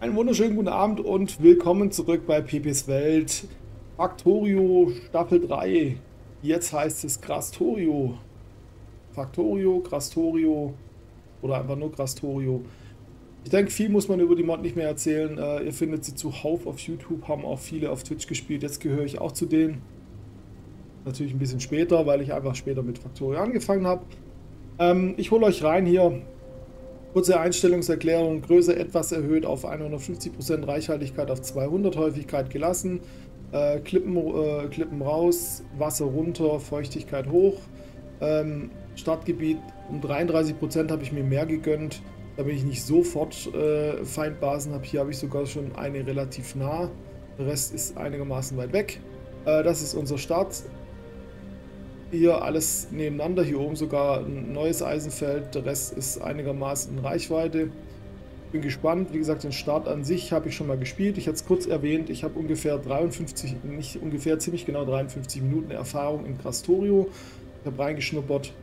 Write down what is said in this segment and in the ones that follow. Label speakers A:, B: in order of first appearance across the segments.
A: Einen wunderschönen guten Abend und willkommen zurück bei Pepes Welt. Factorio Staffel 3. Jetzt heißt es Grastorio. Factorio, Grastorio oder einfach nur Grastorio. Ich denke, viel muss man über die Mod nicht mehr erzählen. Äh, ihr findet sie zuhauf auf YouTube, haben auch viele auf Twitch gespielt. Jetzt gehöre ich auch zu denen. Natürlich ein bisschen später, weil ich einfach später mit Factorio angefangen habe. Ähm, ich hole euch rein hier Kurze Einstellungserklärung, Größe etwas erhöht auf 150%, Reichhaltigkeit auf 200, Häufigkeit gelassen, äh, Klippen, äh, Klippen raus, Wasser runter, Feuchtigkeit hoch, ähm, Startgebiet um 33% habe ich mir mehr gegönnt, damit ich nicht sofort äh, Feindbasen habe. Hier habe ich sogar schon eine relativ nah, der Rest ist einigermaßen weit weg. Äh, das ist unser Start. Hier alles nebeneinander, hier oben sogar ein neues Eisenfeld, der Rest ist einigermaßen in Reichweite. Bin gespannt, wie gesagt, den Start an sich habe ich schon mal gespielt. Ich hatte es kurz erwähnt, ich habe ungefähr 53, nicht ungefähr, ziemlich genau 53 Minuten Erfahrung in Krastorio. Ich habe reingeschnuppert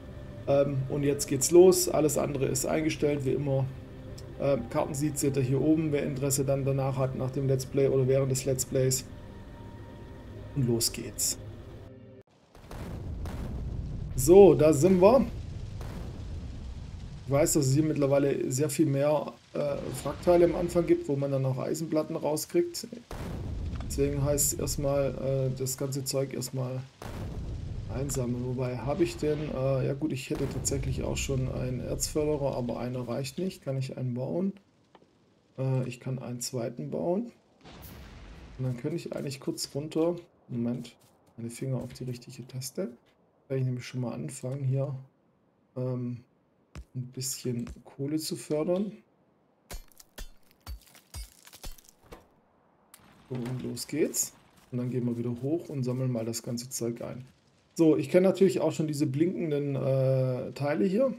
A: ähm, und jetzt geht's los. Alles andere ist eingestellt, wie immer. Ähm, Karten sieht, seht ihr hier oben, wer Interesse dann danach hat, nach dem Let's Play oder während des Let's Plays. Und los geht's. So, da sind wir. Ich weiß, dass es hier mittlerweile sehr viel mehr äh, Frackteile am Anfang gibt, wo man dann auch Eisenplatten rauskriegt. Deswegen heißt es erstmal, äh, das ganze Zeug erstmal einsammeln. Wobei habe ich denn, äh, ja gut, ich hätte tatsächlich auch schon einen Erzförderer, aber einer reicht nicht. Kann ich einen bauen? Äh, ich kann einen zweiten bauen. Und dann könnte ich eigentlich kurz runter, Moment, meine Finger auf die richtige Taste kann ich nämlich schon mal anfangen, hier ähm, ein bisschen Kohle zu fördern. So, und los geht's. Und dann gehen wir wieder hoch und sammeln mal das ganze Zeug ein. So, ich kenne natürlich auch schon diese blinkenden äh, Teile hier.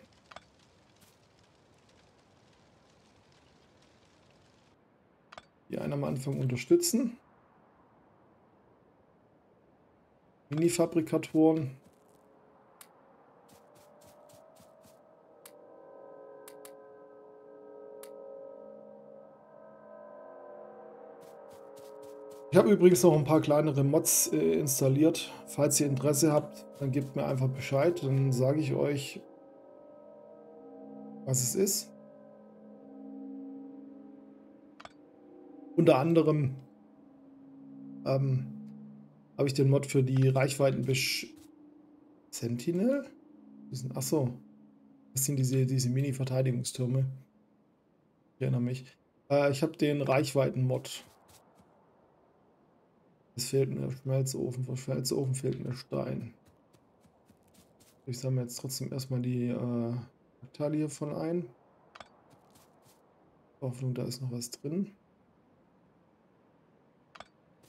A: Die einen am Anfang unterstützen. Mini-Fabrikatoren. Ich habe übrigens noch ein paar kleinere Mods äh, installiert. Falls ihr Interesse habt, dann gebt mir einfach Bescheid. Dann sage ich euch, was es ist. Unter anderem ähm, habe ich den Mod für die Reichweitenbesch... Sentinel? Achso. Das sind diese, diese Mini-Verteidigungstürme. Ich erinnere mich. Äh, ich habe den Reichweiten-Mod es fehlt mir Schmelzofen, vom Schmelzofen fehlt mir Stein. Ich sammle jetzt trotzdem erstmal die äh, Teile hiervon ein. Hoffnung, da ist noch was drin.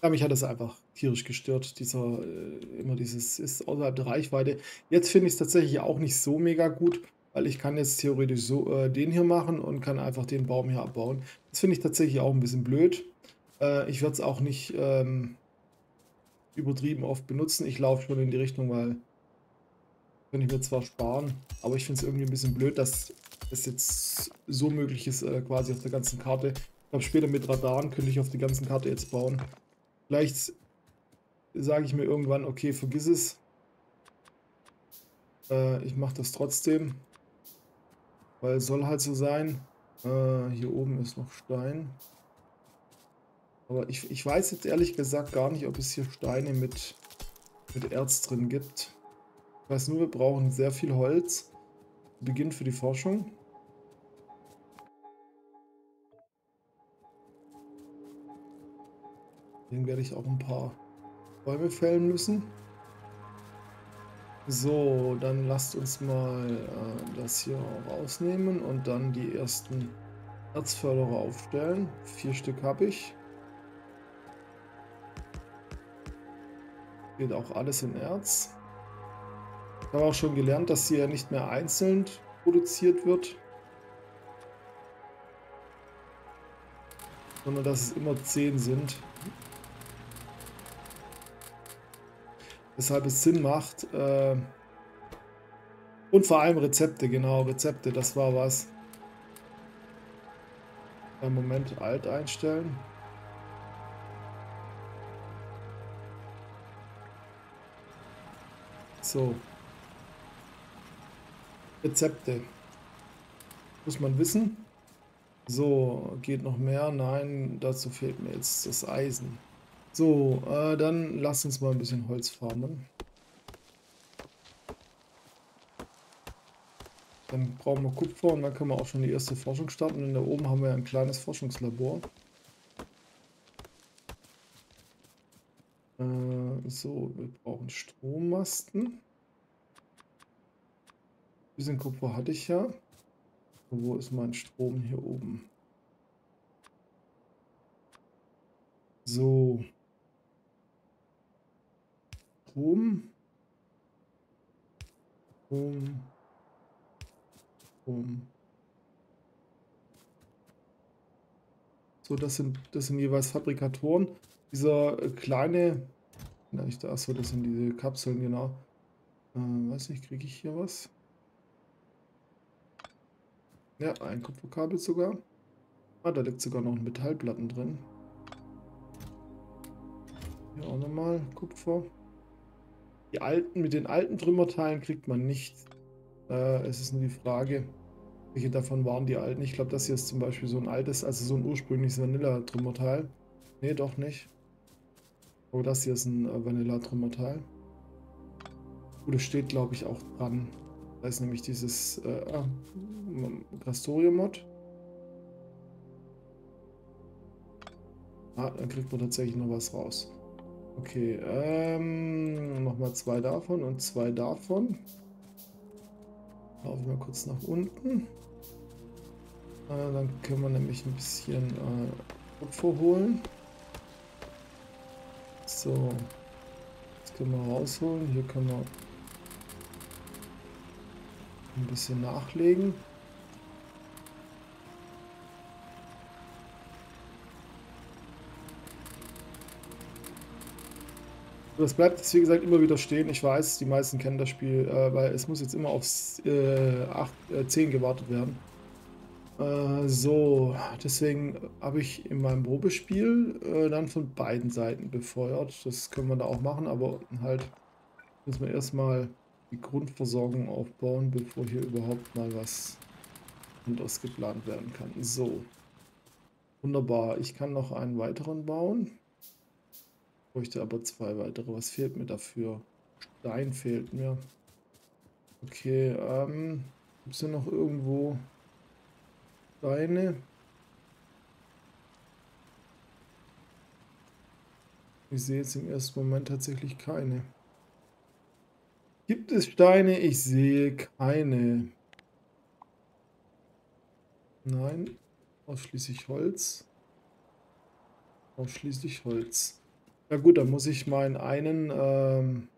A: Ja, mich hat das einfach tierisch gestört, dieser, äh, immer dieses, ist außerhalb der Reichweite. Jetzt finde ich es tatsächlich auch nicht so mega gut, weil ich kann jetzt theoretisch so äh, den hier machen und kann einfach den Baum hier abbauen. Das finde ich tatsächlich auch ein bisschen blöd. Äh, ich werde es auch nicht ähm, übertrieben oft benutzen. Ich laufe schon in die Richtung, weil könnte ich mir zwar sparen, aber ich finde es irgendwie ein bisschen blöd, dass es jetzt so möglich ist, äh, quasi auf der ganzen Karte. Ich glaube, später mit Radaren könnte ich auf der ganzen Karte jetzt bauen. Vielleicht sage ich mir irgendwann, okay, vergiss es. Äh, ich mache das trotzdem, weil soll halt so sein. Äh, hier oben ist noch Stein. Aber ich, ich weiß jetzt ehrlich gesagt gar nicht, ob es hier Steine mit, mit Erz drin gibt. Ich weiß nur, wir brauchen sehr viel Holz. Beginn für die Forschung. Den werde ich auch ein paar Bäume fällen müssen. So, dann lasst uns mal äh, das hier rausnehmen und dann die ersten Erzförderer aufstellen. Vier Stück habe ich. Geht auch alles in Erz. Ich habe auch schon gelernt, dass hier nicht mehr einzeln produziert wird. Sondern dass es immer 10 sind. Weshalb es Sinn macht. Äh und vor allem Rezepte, genau, Rezepte, das war was. Einen Moment alt einstellen. So. Rezepte. Muss man wissen. So, geht noch mehr? Nein, dazu fehlt mir jetzt das Eisen. So, äh, dann lass uns mal ein bisschen Holz farmen. Dann brauchen wir Kupfer und dann können wir auch schon die erste Forschung starten. Und da oben haben wir ein kleines Forschungslabor. Äh, so, wir brauchen Strommasten. Bisschen Kupfer hatte ich ja. Wo ist mein Strom hier oben? So. Strom. Strom. Strom. So, das sind, das sind jeweils Fabrikatoren. Dieser äh, kleine, na, ich da, achso, das sind diese Kapseln, genau. Äh, weiß nicht, kriege ich hier was? Ja, ein Kupferkabel sogar. Ah, da liegt sogar noch ein Metallplatten drin. Hier auch nochmal Kupfer. Die alten, mit den alten Trümmerteilen kriegt man nicht. Äh, es ist nur die Frage, welche davon waren die alten. Ich glaube, das hier ist zum Beispiel so ein altes, also so ein ursprüngliches Vanilla-Trümmerteil. Nee, doch nicht. Oh, das hier ist ein äh, Vanilla-Trümmerteil. Es steht, glaube ich, auch dran. Da ist nämlich dieses äh, ah, Castorio-Mod. Ah, dann kriegt man tatsächlich noch was raus. Okay, ähm, nochmal zwei davon und zwei davon. Laufe ich mal kurz nach unten. Äh, dann können wir nämlich ein bisschen äh, Kupfer holen. So, jetzt können wir rausholen. Hier können wir ein bisschen nachlegen. Das bleibt jetzt, wie gesagt, immer wieder stehen. Ich weiß, die meisten kennen das Spiel, äh, weil es muss jetzt immer auf äh, 8, äh, 10 gewartet werden. Äh, so, deswegen habe ich in meinem Probespiel äh, dann von beiden Seiten befeuert. Das können wir da auch machen, aber halt müssen wir erstmal die Grundversorgung aufbauen, bevor hier überhaupt mal was anderes geplant werden kann. So, wunderbar. Ich kann noch einen weiteren bauen. Ich bräuchte aber zwei weitere. Was fehlt mir dafür? Stein fehlt mir. Okay, ähm, gibt es hier noch irgendwo Steine? Ich sehe jetzt im ersten Moment tatsächlich keine. Gibt es Steine? Ich sehe keine. Nein, ausschließlich Holz. Ausschließlich Holz. Na gut, dann muss ich meinen einen ähm,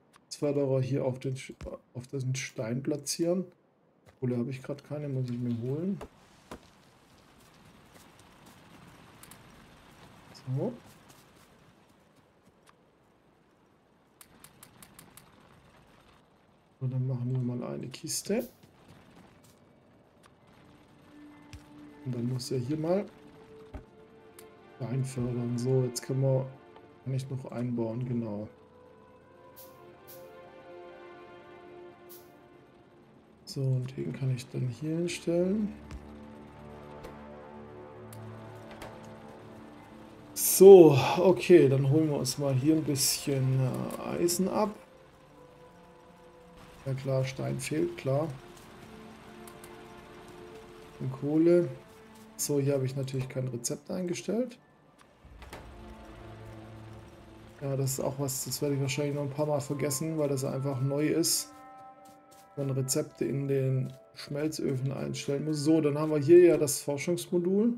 A: hier auf den, auf den Stein platzieren. Kohle habe ich gerade keine, muss ich mir holen. So. Und dann machen wir mal eine Kiste. Und dann muss er hier mal einfördern. So, jetzt können wir ich noch einbauen, genau. So, und den kann ich dann hier hinstellen. So, okay, dann holen wir uns mal hier ein bisschen äh, Eisen ab. Ja klar, Stein fehlt, klar. Und Kohle. So, hier habe ich natürlich kein Rezept eingestellt. Ja, das ist auch was, das werde ich wahrscheinlich noch ein paar Mal vergessen, weil das einfach neu ist. Man Rezepte in den Schmelzöfen einstellen muss. So, dann haben wir hier ja das Forschungsmodul.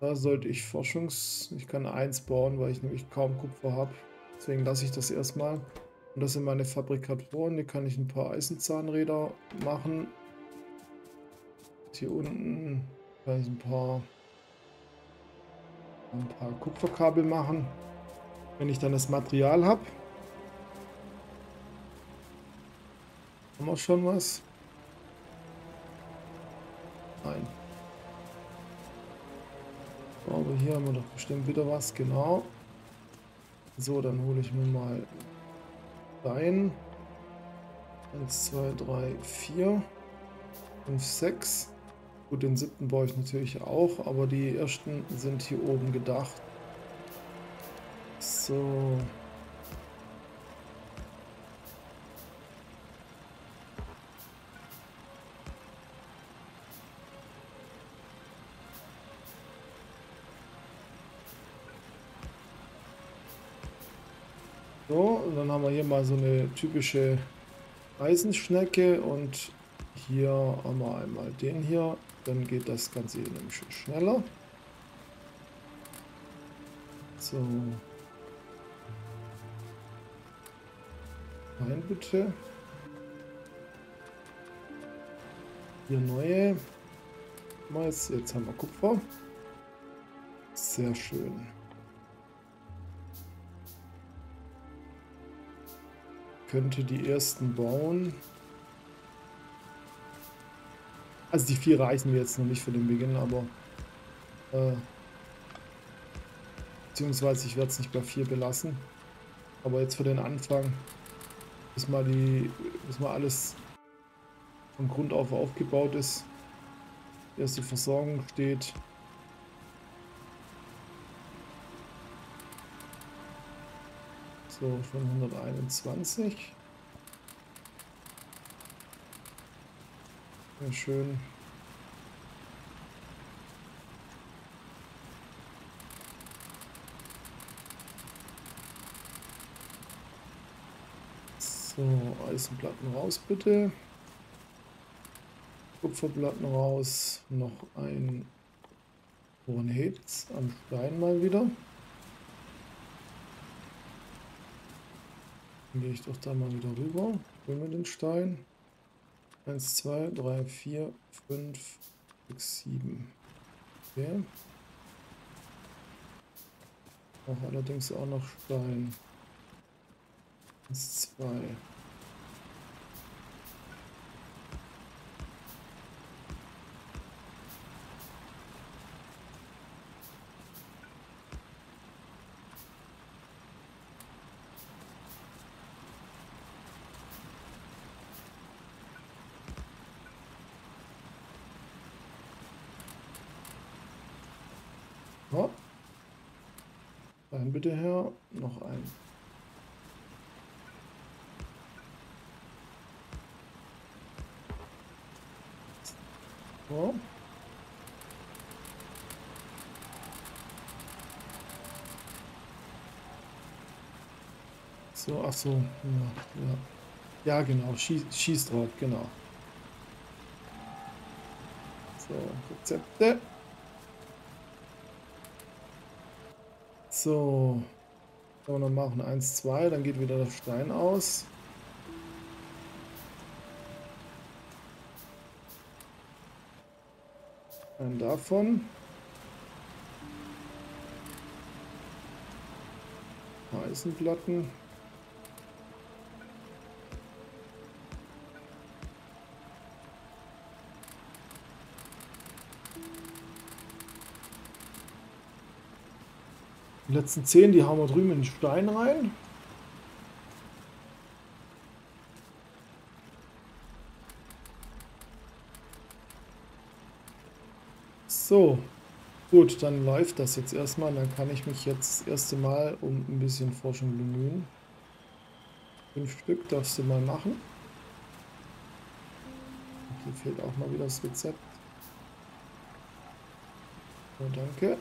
A: Da sollte ich Forschungs... Ich kann eins bauen, weil ich nämlich kaum Kupfer habe. Deswegen lasse ich das erstmal. Und das sind meine Fabrikatoren. Hier kann ich ein paar Eisenzahnräder machen. Hier unten kann ich ein paar, ein paar Kupferkabel machen. Wenn ich dann das Material habe. Haben wir schon was? hier haben wir doch bestimmt wieder was, genau. So, dann hole ich mir mal Stein. 1, 2, 3, 4, 5, 6. Gut, den siebten baue ich natürlich auch, aber die ersten sind hier oben gedacht. So. So, und dann haben wir hier mal so eine typische Eisenschnecke und hier haben wir einmal den hier. Dann geht das Ganze hier nämlich schneller. So. Nein, bitte. Hier neue. Jetzt haben wir Kupfer. Sehr schön. Könnte die ersten bauen. Also die vier reichen mir jetzt noch nicht für den Beginn, aber äh, beziehungsweise ich werde es nicht bei vier belassen. Aber jetzt für den Anfang, bis mal die, bis mal alles von Grund auf aufgebaut ist, erste Versorgung steht. So, von 121. Sehr schön. So, Eisenplatten raus bitte. Kupferplatten raus. Noch ein Hornhetz am Stein mal wieder. Dann gehe ich doch da mal wieder rüber. Holen wir den Stein. 1, 2, 3, 4, 5, 6, 7. Okay. Auch allerdings auch noch Stein. 1, 2. Ja. Dann bitte her. Noch ein. So. So, ach so. Ja, ja. ja genau. Schieß, schieß drauf, genau. So, Rezepte. So. Können wir noch machen. 1, 2, dann geht wieder der Stein aus. Einen davon. Eisenplatten. Letzten 10, die hauen wir drüben in den Stein rein. So, gut, dann läuft das jetzt erstmal. Dann kann ich mich jetzt das erste Mal um ein bisschen Forschung bemühen. Fünf Stück darfst du mal machen. Hier fehlt auch mal wieder das Rezept. So, danke.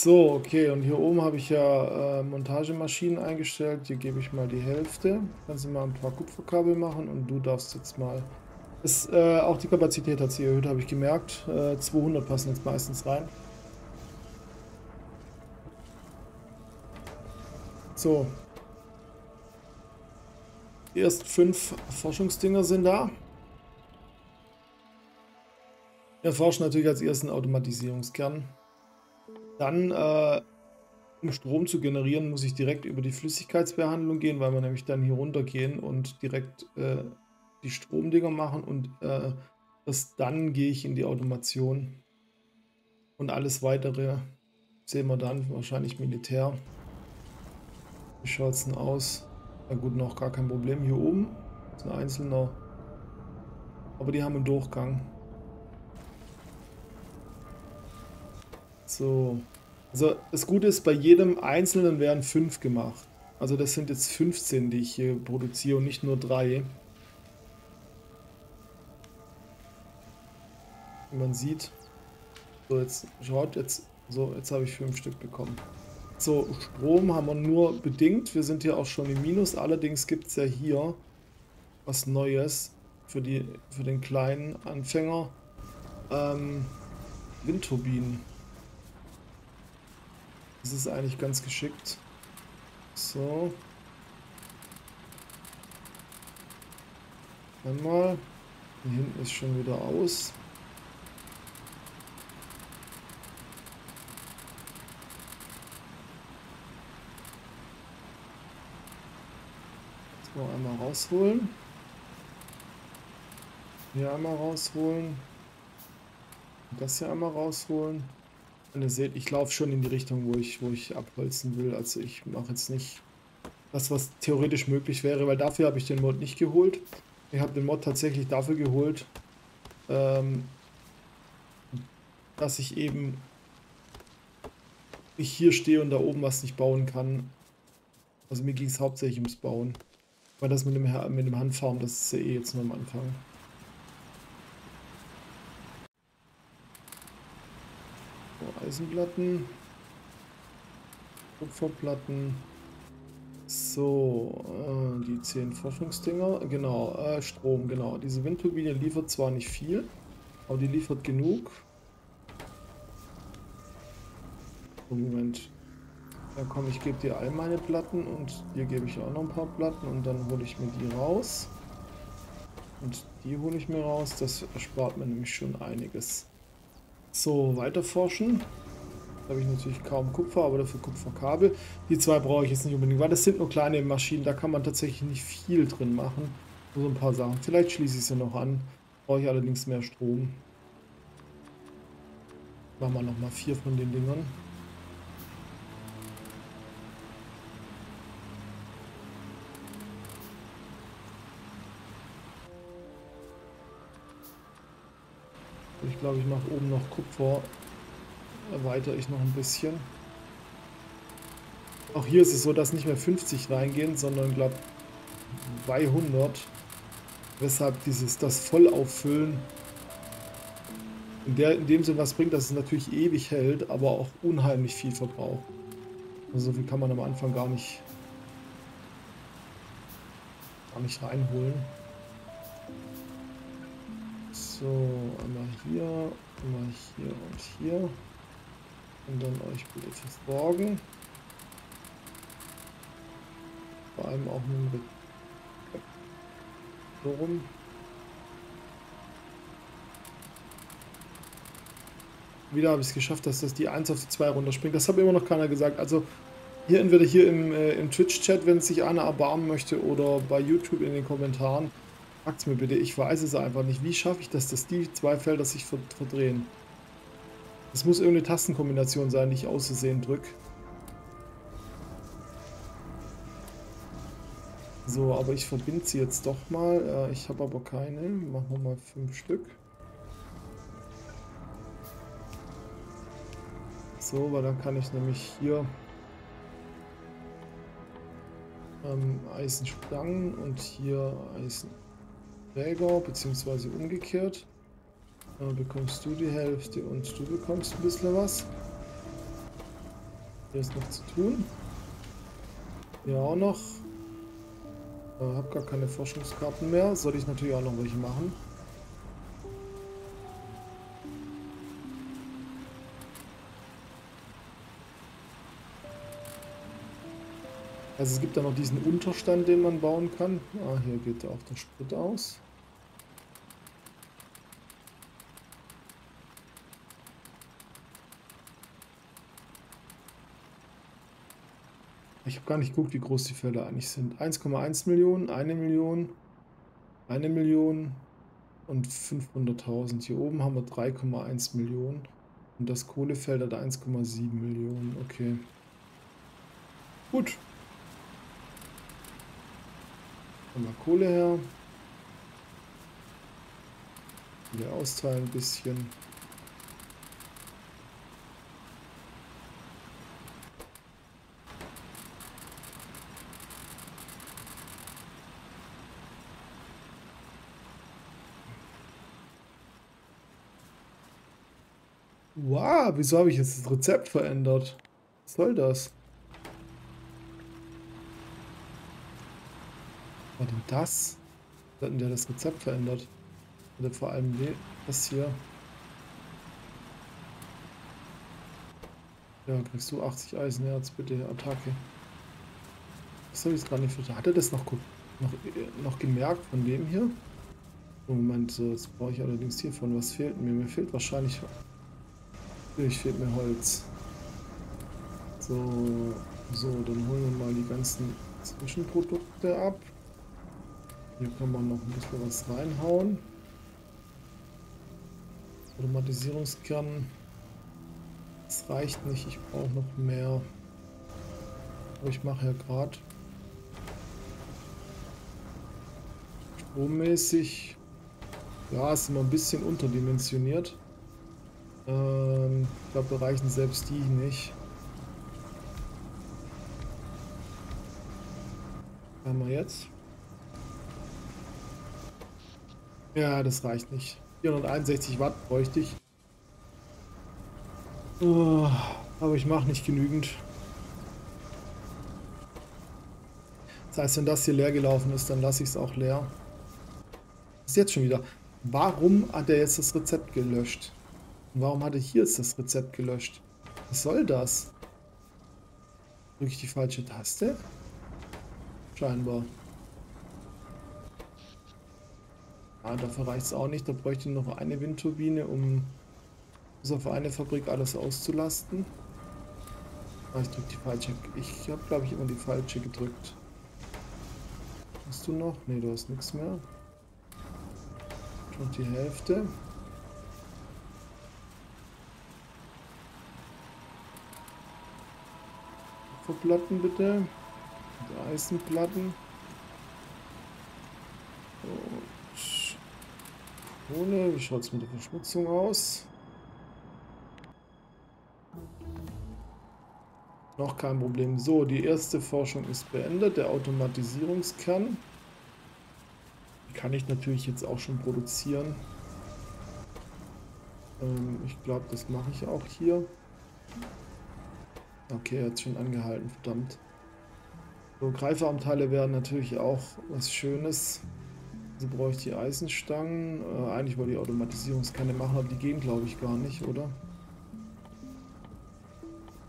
A: So, okay, und hier oben habe ich ja äh, Montagemaschinen eingestellt. Hier gebe ich mal die Hälfte. Kannst du mal ein paar Kupferkabel machen und du darfst jetzt mal... Ist, äh, auch die Kapazität hat sich erhöht, habe ich gemerkt. Äh, 200 passen jetzt meistens rein. So. Ersten fünf Forschungsdinger sind da. Wir forschen natürlich als ersten Automatisierungskern. Dann, äh, um Strom zu generieren, muss ich direkt über die Flüssigkeitsbehandlung gehen, weil wir nämlich dann hier runter gehen und direkt äh, die Stromdinger machen und äh, das dann gehe ich in die Automation. Und alles weitere sehen wir dann, wahrscheinlich Militär. Wie schaut es denn aus? Na gut, noch gar kein Problem. Hier oben ist ein einzelner. Aber die haben einen Durchgang. So. Also das Gute ist, bei jedem Einzelnen werden fünf gemacht. Also das sind jetzt 15, die ich hier produziere und nicht nur drei. Wie man sieht. So, jetzt schaut, jetzt, so, jetzt habe ich fünf Stück bekommen. So, Strom haben wir nur bedingt. Wir sind hier auch schon im Minus. Allerdings gibt es ja hier was Neues für, die, für den kleinen Anfänger. Ähm, Windturbinen. Das ist eigentlich ganz geschickt. So. Einmal. Hier hinten ist schon wieder aus. So, einmal rausholen. Hier einmal rausholen. Das hier einmal rausholen. Und ihr seht, ich laufe schon in die Richtung, wo ich, wo ich abholzen will. Also ich mache jetzt nicht das, was theoretisch möglich wäre, weil dafür habe ich den Mod nicht geholt. Ich habe den Mod tatsächlich dafür geholt, ähm, dass ich eben ich hier stehe und da oben was nicht bauen kann. Also mir ging es hauptsächlich ums Bauen. Weil das mit dem, mit dem Handfarm, das ist ja eh jetzt nur am Anfang. Eisenplatten. Kupferplatten. So, äh, die 10 Forschungsdinger. Genau, äh, Strom, genau. Diese Windturbine liefert zwar nicht viel, aber die liefert genug. Moment. Ja komm, ich gebe dir all meine Platten und dir gebe ich auch noch ein paar Platten und dann hole ich mir die raus. Und die hole ich mir raus, das erspart mir nämlich schon einiges. So, weiter forschen. Habe ich natürlich kaum Kupfer, aber dafür Kupferkabel. Die zwei brauche ich jetzt nicht unbedingt, weil das sind nur kleine Maschinen, da kann man tatsächlich nicht viel drin machen. Nur so ein paar Sachen. Vielleicht schließe ich sie noch an. Brauche ich allerdings mehr Strom. Machen wir nochmal vier von den Dingern. Ich glaube, ich mache oben noch Kupfer. Erweitere ich noch ein bisschen. Auch hier ist es so, dass nicht mehr 50 reingehen, sondern glaube 200. Weshalb dieses das Vollauffüllen in, der, in dem Sinne was bringt, dass es natürlich ewig hält, aber auch unheimlich viel verbraucht. Also so viel kann man am Anfang gar nicht, gar nicht reinholen. So, einmal hier, einmal hier und hier. Und dann euch bitte versorgen. Vor allem auch mit dem so rum. Wieder habe ich es geschafft, dass das die 1 auf die 2 runterspringt. Das hat immer noch keiner gesagt. Also hier entweder hier im, äh, im Twitch-Chat, wenn sich einer erbarmen möchte, oder bei YouTube in den Kommentaren. Sagt's mir bitte, ich weiß es einfach nicht. Wie schaffe ich das, dass die zwei Felder sich verdrehen? Es muss irgendeine Tastenkombination sein, die ich auszusehen drücke. So, aber ich verbinde sie jetzt doch mal. Äh, ich habe aber keine. Machen wir mal fünf Stück. So, weil dann kann ich nämlich hier ähm, Eisenstangen und hier Eisen Träger, beziehungsweise umgekehrt. Dann bekommst du die Hälfte und du bekommst ein bisschen was. Hier ist noch zu tun. Hier auch noch. Ich habe gar keine Forschungskarten mehr. Soll ich natürlich auch noch welche machen. Also es gibt da noch diesen Unterstand, den man bauen kann. Ah, hier geht auch der Sprit aus. Ich habe gar nicht geguckt, wie groß die Felder eigentlich sind. 1,1 Millionen, 1 Million. Eine Million und 500.000. Hier oben haben wir 3,1 Millionen. Und das Kohlefeld hat 1,7 Millionen. Okay. Gut. Wir Kohle her. Wieder austeilen ein bisschen. Wow, wieso habe ich jetzt das Rezept verändert? Was soll das? Was war denn das? Was hat denn der das Rezept verändert? Oder vor allem das hier. Ja, kriegst du 80 Eisenherz, bitte, Attacke. Das habe ich gar nicht verstanden. Hat er das noch, noch, noch gemerkt von dem hier? Moment, so, jetzt brauche ich allerdings hiervon. Was fehlt mir? Mir fehlt wahrscheinlich ich fehlt mir Holz. So, so, dann holen wir mal die ganzen Zwischenprodukte ab. Hier kann man noch ein bisschen was reinhauen. Automatisierungskern. Das reicht nicht, ich brauche noch mehr. Aber ich mache ja gerade strommäßig. Ja, ist immer ein bisschen unterdimensioniert. Ähm, ich glaube, da reichen selbst die nicht. Haben wir jetzt? Ja, das reicht nicht. 461 Watt bräuchte ich. Oh, aber ich mache nicht genügend. Das heißt, wenn das hier leer gelaufen ist, dann lasse ich es auch leer. Ist jetzt schon wieder? Warum hat er jetzt das Rezept gelöscht? Warum hatte ich hier jetzt das Rezept gelöscht? Was soll das? Drücke ich die falsche Taste? Scheinbar. Ah, dafür reicht es auch nicht. Da bräuchte ich noch eine Windturbine, um bis auf eine Fabrik alles auszulasten. Ah, ich drücke die falsche. Ich habe, glaube ich, immer die falsche gedrückt. Hast du noch? Ne, du hast nichts mehr. Schon die Hälfte. Kupferplatten bitte. Und Eisenplatten. Und Kohle. Wie schaut es mit der Verschmutzung aus? Noch kein Problem. So, die erste Forschung ist beendet. Der Automatisierungskern. Die kann ich natürlich jetzt auch schon produzieren. Ähm, ich glaube, das mache ich auch hier. Okay, er hat schon angehalten, verdammt. So, Greifarmteile wären natürlich auch was Schönes. Also brauche ich die Eisenstangen. Äh, eigentlich wollte ich Automatisierungskerne machen, aber die gehen glaube ich gar nicht, oder?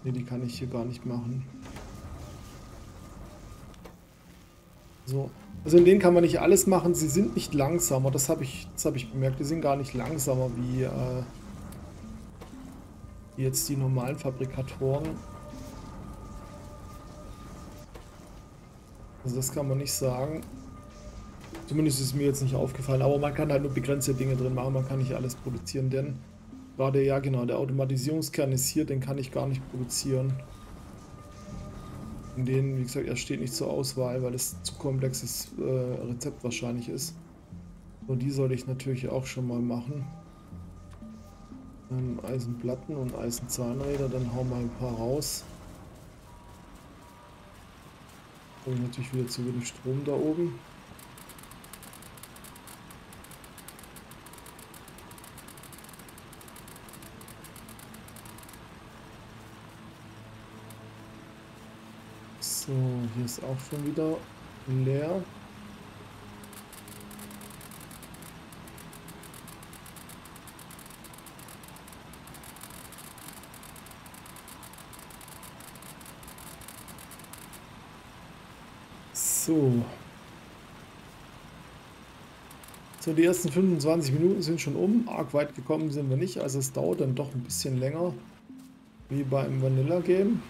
A: Ne, die kann ich hier gar nicht machen. So. Also in denen kann man nicht alles machen. Sie sind nicht langsamer. Das habe ich, hab ich bemerkt. Die sind gar nicht langsamer wie, äh, wie jetzt die normalen Fabrikatoren. Also das kann man nicht sagen. Zumindest ist mir jetzt nicht aufgefallen. Aber man kann halt nur begrenzte Dinge drin machen. Man kann nicht alles produzieren, denn gerade, ja genau, der Automatisierungskern ist hier, den kann ich gar nicht produzieren. In denen, wie gesagt, er steht nicht zur Auswahl, weil es zu komplexes äh, Rezept wahrscheinlich ist. So, die sollte ich natürlich auch schon mal machen. Ähm, Eisenplatten und Eisenzahnräder, dann hauen wir ein paar raus. Komme natürlich wieder zu dem Strom da oben. So, hier ist auch schon wieder leer. So. So, die ersten 25 Minuten sind schon um. Arg weit gekommen sind wir nicht, also es dauert dann doch ein bisschen länger. Wie beim Vanilla Game.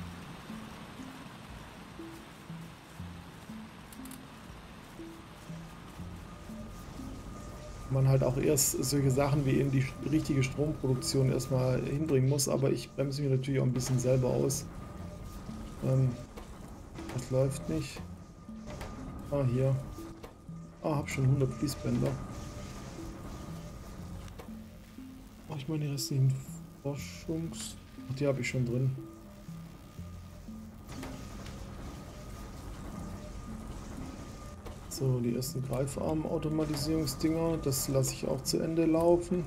A: man halt auch erst solche Sachen wie eben die richtige Stromproduktion erstmal hinbringen muss, aber ich bremse mich natürlich auch ein bisschen selber aus. Ähm, das läuft nicht. Ah, hier. Ah, hab schon 100 Fließbänder. Mach ich mal die restlichen Forschungs... Ach, die habe ich schon drin. So, die ersten Greifarm-Automatisierungsdinger, das lasse ich auch zu Ende laufen.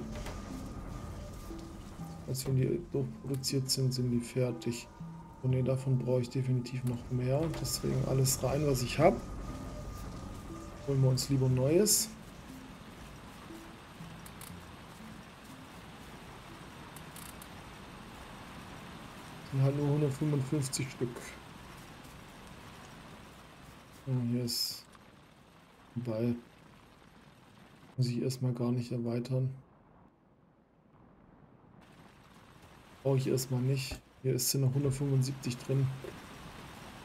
A: Als wenn die durchproduziert sind, sind die fertig. Und nee, davon brauche ich definitiv noch mehr. Deswegen alles rein, was ich habe. Holen wir uns lieber Neues. sind halt nur 155 Stück. Und hier ist weil muss ich erstmal gar nicht erweitern. Brauche ich erstmal nicht. Hier ist noch 175 drin.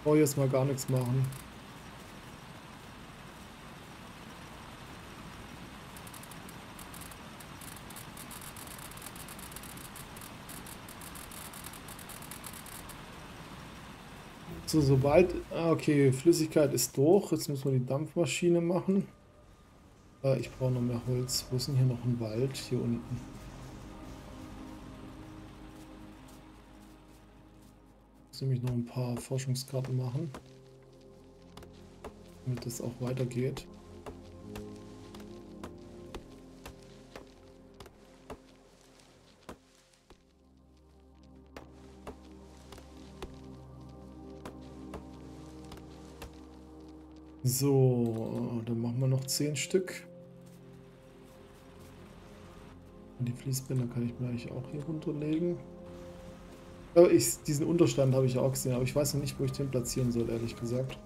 A: Brauche ich erstmal gar nichts machen. So, sobald... Ah, okay, Flüssigkeit ist durch. Jetzt müssen wir die Dampfmaschine machen. Äh, ich brauche noch mehr Holz. Wo ist denn hier noch ein Wald? Hier unten. Ich muss nämlich noch ein paar Forschungskarten machen. Damit das auch weitergeht. So, dann machen wir noch 10 Stück. Und die Fließbänder kann ich mir eigentlich auch hier runterlegen. Aber ich, diesen Unterstand habe ich auch gesehen, aber ich weiß noch nicht, wo ich den platzieren soll, ehrlich gesagt.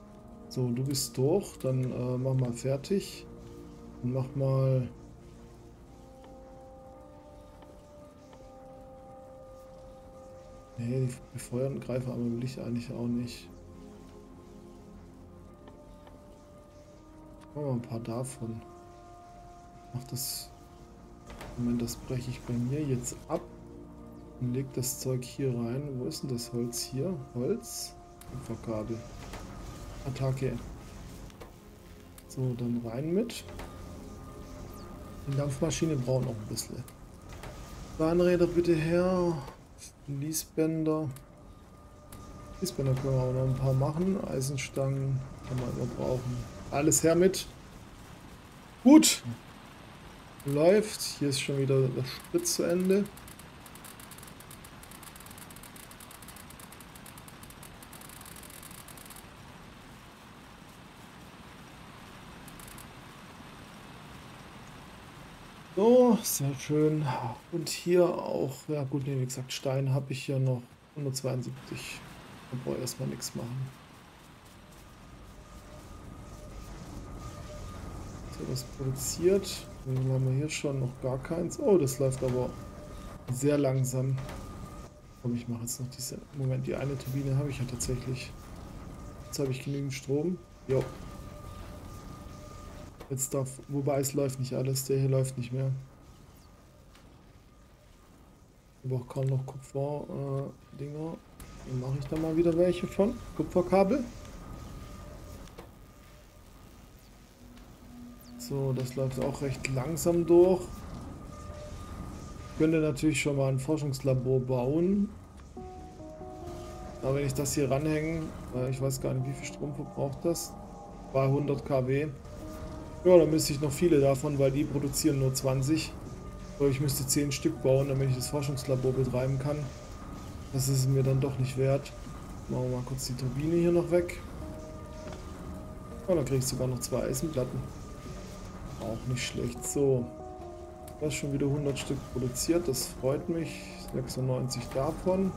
A: So, du bist durch, dann äh, mach mal fertig. Und mach mal... Nee, die befeuerten Greifer will ich eigentlich auch nicht. Machen wir ein paar davon. Mach das. Moment, das breche ich bei mir jetzt ab. Und leg das Zeug hier rein. Wo ist denn das Holz hier? Holz? Kupferkabel. Attacke. So, dann rein mit. Die Dampfmaschine braucht noch ein bisschen. Bahnräder bitte her. Fließbänder. Fließbänder können wir auch noch ein paar machen. Eisenstangen kann man immer brauchen. Alles her mit. Gut. Läuft. Hier ist schon wieder der Sprit zu Ende. So, sehr schön. Und hier auch, ja gut, nee, wie gesagt, Stein habe ich hier noch 172. Da brauche ich erstmal nichts machen. Was produziert. Dann haben wir hier schon noch gar keins. Oh, das läuft aber sehr langsam. Komm, ich mache jetzt noch diese... Moment, die eine Turbine habe ich ja tatsächlich. Jetzt habe ich genügend Strom. Jo. Jetzt darf... Wobei es läuft nicht alles. Der hier läuft nicht mehr. Ich brauche kaum noch Kupfer-Dinger. Äh, Dann mache ich da mal wieder welche von. Kupferkabel. So, das läuft auch recht langsam durch. Ich könnte natürlich schon mal ein Forschungslabor bauen. Aber wenn ich das hier ranhänge, ich weiß gar nicht, wie viel Strom verbraucht das? 200 kW. Ja, dann müsste ich noch viele davon, weil die produzieren nur 20. Aber ich müsste 10 Stück bauen, damit ich das Forschungslabor betreiben kann. Das ist mir dann doch nicht wert. Machen wir mal kurz die Turbine hier noch weg. Oh, dann kriege ich sogar noch zwei Eisenplatten. Auch nicht schlecht. So, du hast schon wieder 100 Stück produziert, das freut mich. 96 davon.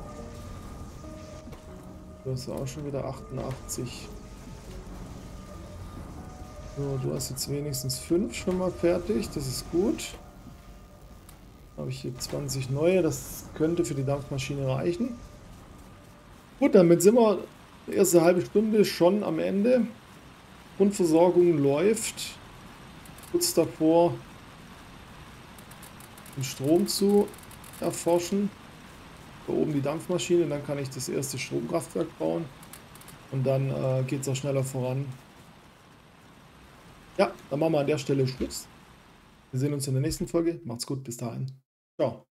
A: Du hast auch schon wieder 88. So, du hast jetzt wenigstens 5 schon mal fertig, das ist gut. Habe ich hier 20 neue, das könnte für die Dampfmaschine reichen. Gut, damit sind wir die erste halbe Stunde schon am Ende. Grundversorgung läuft kurz davor, den Strom zu erforschen. Da oben die Dampfmaschine, dann kann ich das erste Stromkraftwerk bauen. Und dann äh, geht es auch schneller voran. Ja, dann machen wir an der Stelle Schluss. Wir sehen uns in der nächsten Folge. Macht's gut, bis dahin. Ciao.